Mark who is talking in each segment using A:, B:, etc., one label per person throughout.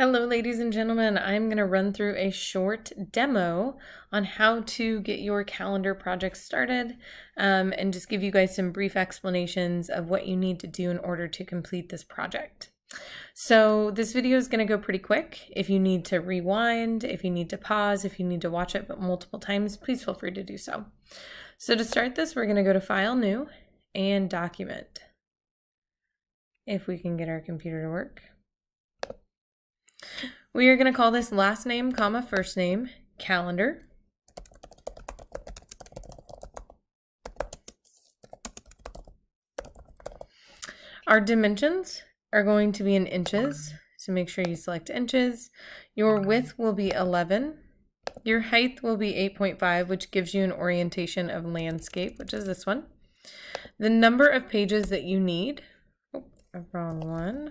A: Hello, ladies and gentlemen. I'm going to run through a short demo on how to get your calendar project started um, and just give you guys some brief explanations of what you need to do in order to complete this project. So this video is going to go pretty quick. If you need to rewind, if you need to pause, if you need to watch it multiple times, please feel free to do so. So to start this, we're going to go to File, New, and Document. If we can get our computer to work. We are going to call this last name, comma, first name, calendar. Our dimensions are going to be in inches, so make sure you select inches. Your width will be 11. Your height will be 8.5, which gives you an orientation of landscape, which is this one. The number of pages that you need, oh, wrong one.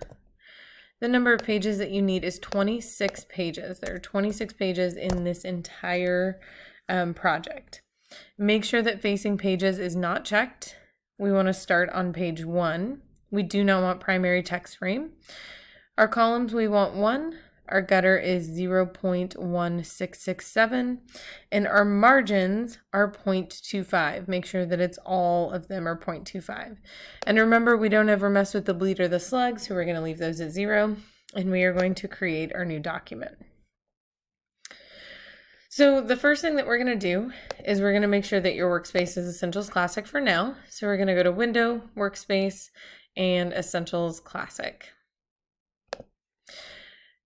A: The number of pages that you need is 26 pages. There are 26 pages in this entire um, project. Make sure that facing pages is not checked. We want to start on page one. We do not want primary text frame. Our columns, we want one. Our gutter is 0.1667 and our margins are 0.25. Make sure that it's all of them are 0.25. And remember, we don't ever mess with the bleed or the slug, so we're going to leave those at zero and we are going to create our new document. So the first thing that we're going to do is we're going to make sure that your workspace is Essentials Classic for now. So we're going to go to Window, Workspace, and Essentials Classic.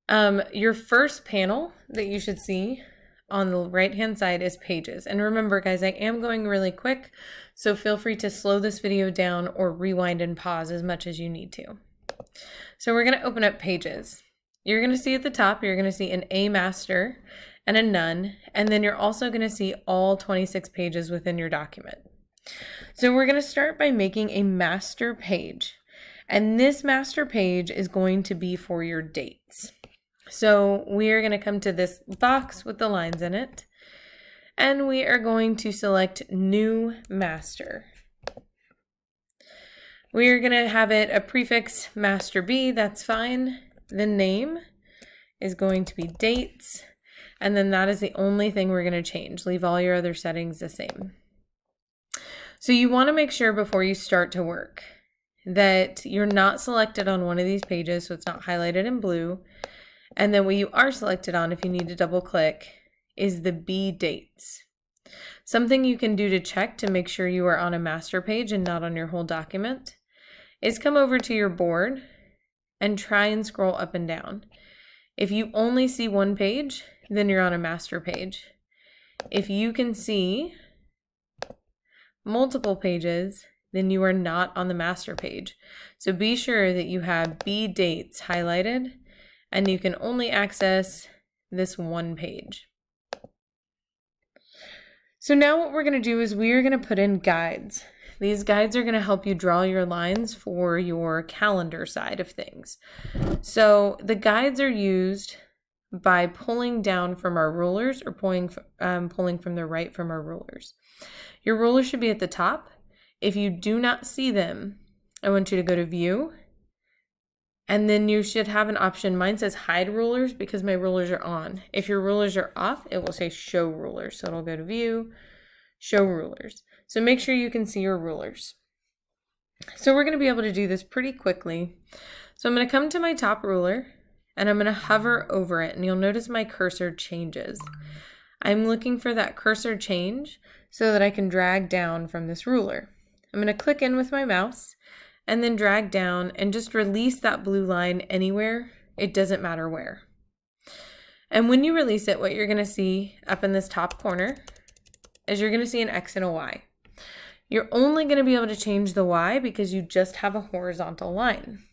A: Um, your first panel that you should see on the right hand side is pages. And remember guys, I am going really quick, so feel free to slow this video down or rewind and pause as much as you need to. So we're going to open up pages. You're going to see at the top, you're going to see an A master and a none, and then you're also going to see all 26 pages within your document. So we're going to start by making a master page. And this master page is going to be for your dates. So we are going to come to this box with the lines in it. And we are going to select New Master. We are going to have it a prefix Master B, that's fine. The name is going to be dates. And then that is the only thing we're going to change. Leave all your other settings the same. So you want to make sure before you start to work that you're not selected on one of these pages, so it's not highlighted in blue, and then what you are selected on, if you need to double click, is the B dates. Something you can do to check to make sure you are on a master page and not on your whole document is come over to your board and try and scroll up and down. If you only see one page, then you're on a master page. If you can see multiple pages, then you are not on the master page. So be sure that you have B dates highlighted and you can only access this one page. So now what we're going to do is we are going to put in guides. These guides are going to help you draw your lines for your calendar side of things. So the guides are used by pulling down from our rulers or pulling, um, pulling from the right from our rulers. Your ruler should be at the top. If you do not see them, I want you to go to View and then you should have an option. Mine says hide rulers because my rulers are on. If your rulers are off, it will say show rulers. So it'll go to view, show rulers. So make sure you can see your rulers. So we're going to be able to do this pretty quickly. So I'm going to come to my top ruler and I'm going to hover over it and you'll notice my cursor changes. I'm looking for that cursor change so that I can drag down from this ruler. I'm going to click in with my mouse and then drag down and just release that blue line anywhere. It doesn't matter where. And when you release it, what you're going to see up in this top corner is you're going to see an X and a Y. You're only going to be able to change the Y because you just have a horizontal line.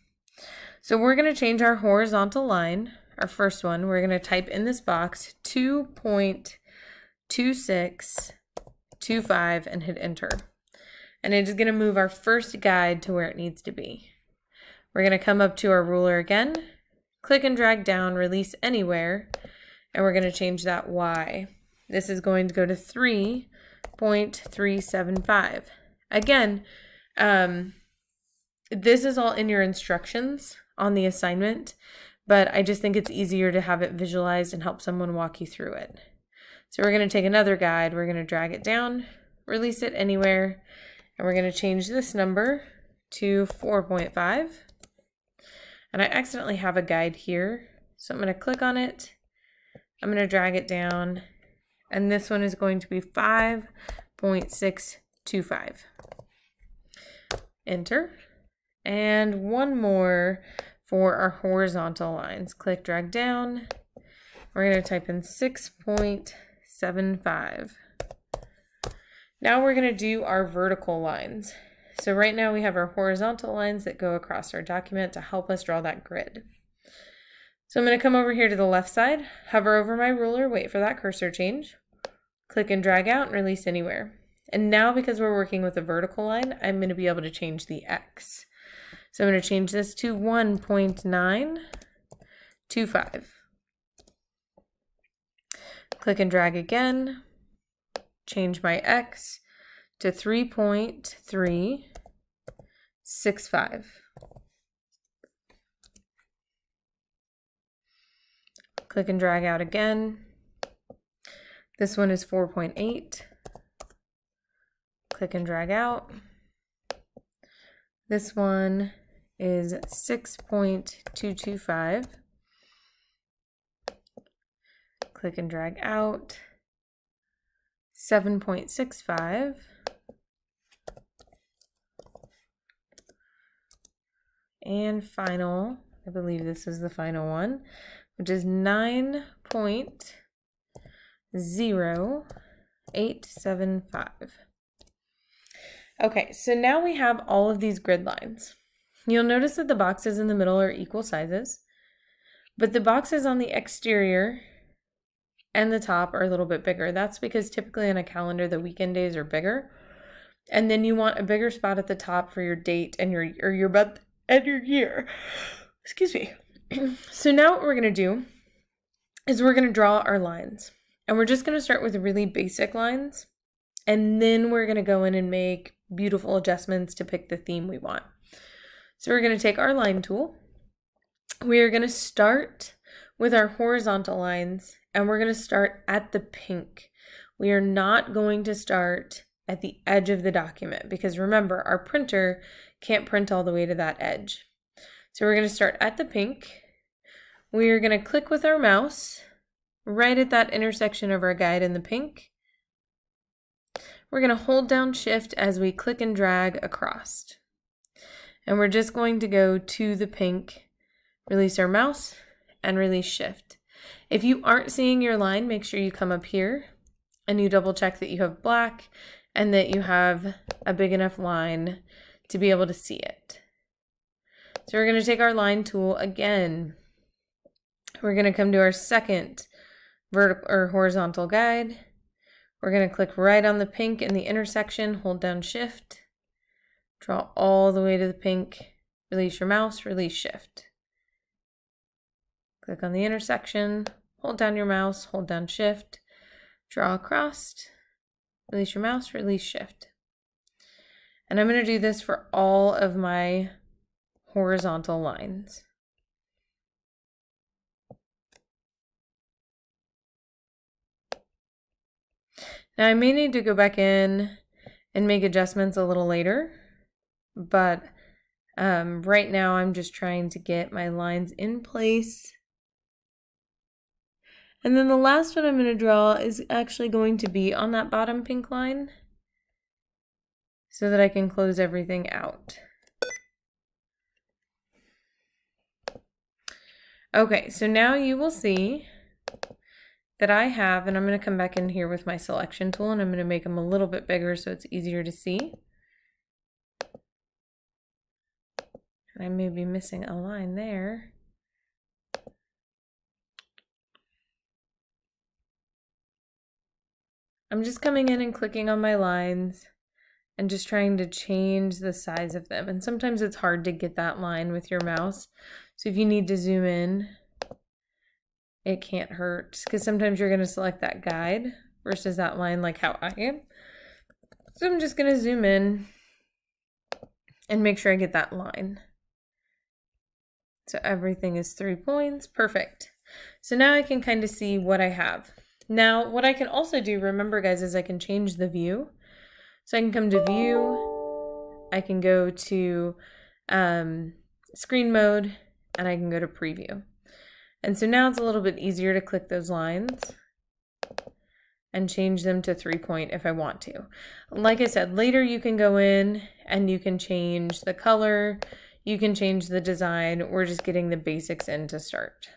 A: So we're going to change our horizontal line, our first one. We're going to type in this box 2.2625 and hit enter and it is going to move our first guide to where it needs to be. We're going to come up to our ruler again, click and drag down, release anywhere, and we're going to change that Y. This is going to go to 3.375. Again, um, this is all in your instructions on the assignment, but I just think it's easier to have it visualized and help someone walk you through it. So we're going to take another guide, we're going to drag it down, release it anywhere, and we're going to change this number to 4.5. And I accidentally have a guide here, so I'm going to click on it, I'm going to drag it down, and this one is going to be 5.625. Enter. And one more for our horizontal lines. Click, drag down. We're going to type in 6.75. Now we're going to do our vertical lines. So right now we have our horizontal lines that go across our document to help us draw that grid. So I'm going to come over here to the left side, hover over my ruler, wait for that cursor change, click and drag out and release anywhere. And now because we're working with a vertical line, I'm going to be able to change the X. So I'm going to change this to 1.925. Click and drag again. Change my X to 3.365. Click and drag out again. This one is 4.8. Click and drag out. This one is 6.225. Click and drag out. 7.65. And final, I believe this is the final one, which is 9.0875. Okay, so now we have all of these grid lines. You'll notice that the boxes in the middle are equal sizes, but the boxes on the exterior and the top are a little bit bigger. That's because typically on a calendar, the weekend days are bigger. And then you want a bigger spot at the top for your date and your or your month and your year. Excuse me. so now what we're going to do is we're going to draw our lines. And we're just going to start with really basic lines. And then we're going to go in and make beautiful adjustments to pick the theme we want. So we're going to take our line tool. We are going to start with our horizontal lines and we're going to start at the pink. We are not going to start at the edge of the document because remember, our printer can't print all the way to that edge. So we're going to start at the pink. We are going to click with our mouse right at that intersection of our guide and the pink. We're going to hold down shift as we click and drag across. And we're just going to go to the pink, release our mouse, and release shift. If you aren't seeing your line, make sure you come up here and you double check that you have black and that you have a big enough line to be able to see it. So we're going to take our line tool again. We're going to come to our second vertical or horizontal guide. We're going to click right on the pink in the intersection, hold down shift, draw all the way to the pink, release your mouse, release shift. Click on the intersection, hold down your mouse, hold down shift, draw across, release your mouse, release shift. And I'm going to do this for all of my horizontal lines. Now I may need to go back in and make adjustments a little later, but um, right now I'm just trying to get my lines in place. And then the last one I'm going to draw is actually going to be on that bottom pink line so that I can close everything out. Okay, so now you will see that I have, and I'm going to come back in here with my selection tool and I'm going to make them a little bit bigger so it's easier to see. I may be missing a line there. I'm just coming in and clicking on my lines and just trying to change the size of them. And sometimes it's hard to get that line with your mouse. So if you need to zoom in, it can't hurt because sometimes you're going to select that guide versus that line like how I am. So I'm just going to zoom in and make sure I get that line. So everything is three points. Perfect. So now I can kind of see what I have. Now, what I can also do, remember guys, is I can change the view. So I can come to view, I can go to um, screen mode, and I can go to preview. And so now it's a little bit easier to click those lines and change them to three point if I want to. Like I said, later you can go in and you can change the color, you can change the design. We're just getting the basics in to start.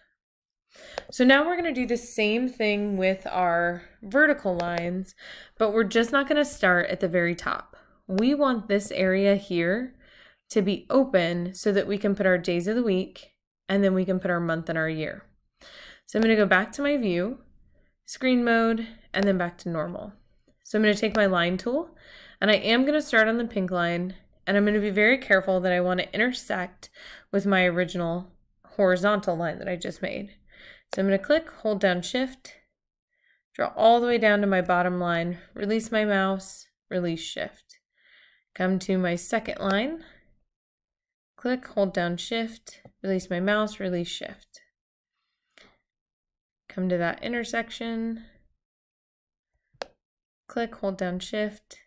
A: So now we're going to do the same thing with our vertical lines, but we're just not going to start at the very top. We want this area here to be open so that we can put our days of the week and then we can put our month and our year. So I'm going to go back to my view, screen mode, and then back to normal. So I'm going to take my line tool and I am going to start on the pink line and I'm going to be very careful that I want to intersect with my original horizontal line that I just made. So I'm going to click, hold down shift, draw all the way down to my bottom line, release my mouse, release shift. Come to my second line, click, hold down shift, release my mouse, release shift. Come to that intersection, click, hold down shift,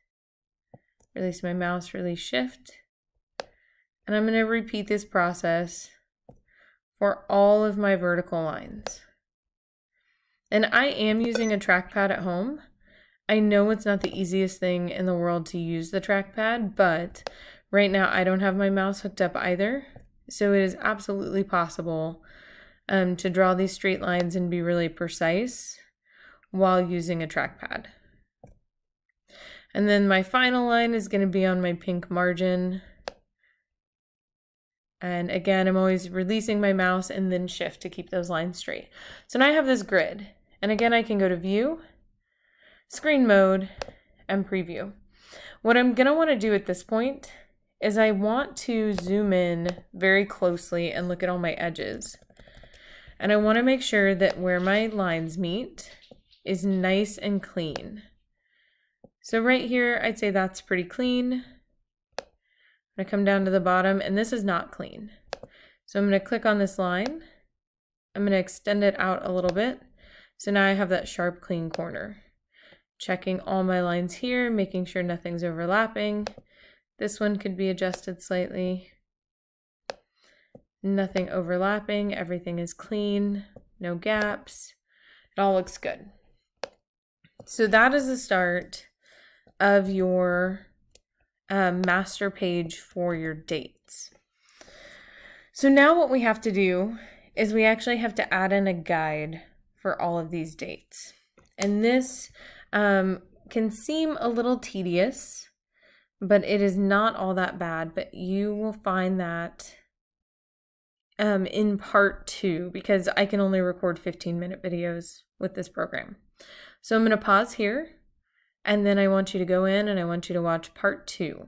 A: release my mouse, release shift. And I'm going to repeat this process for all of my vertical lines. And I am using a trackpad at home. I know it's not the easiest thing in the world to use the trackpad, but right now I don't have my mouse hooked up either. So it is absolutely possible um, to draw these straight lines and be really precise while using a trackpad. And then my final line is going to be on my pink margin. And again, I'm always releasing my mouse and then shift to keep those lines straight. So now I have this grid. And again, I can go to view, screen mode, and preview. What I'm going to want to do at this point is I want to zoom in very closely and look at all my edges. And I want to make sure that where my lines meet is nice and clean. So right here, I'd say that's pretty clean. Gonna come down to the bottom and this is not clean. So I'm gonna click on this line. I'm gonna extend it out a little bit. So now I have that sharp, clean corner. Checking all my lines here, making sure nothing's overlapping. This one could be adjusted slightly. Nothing overlapping, everything is clean, no gaps. It all looks good. So that is the start of your master page for your dates. So now what we have to do is we actually have to add in a guide for all of these dates. And this um, can seem a little tedious, but it is not all that bad. But you will find that um, in part two because I can only record 15 minute videos with this program. So I'm going to pause here and then I want you to go in and I want you to watch part two.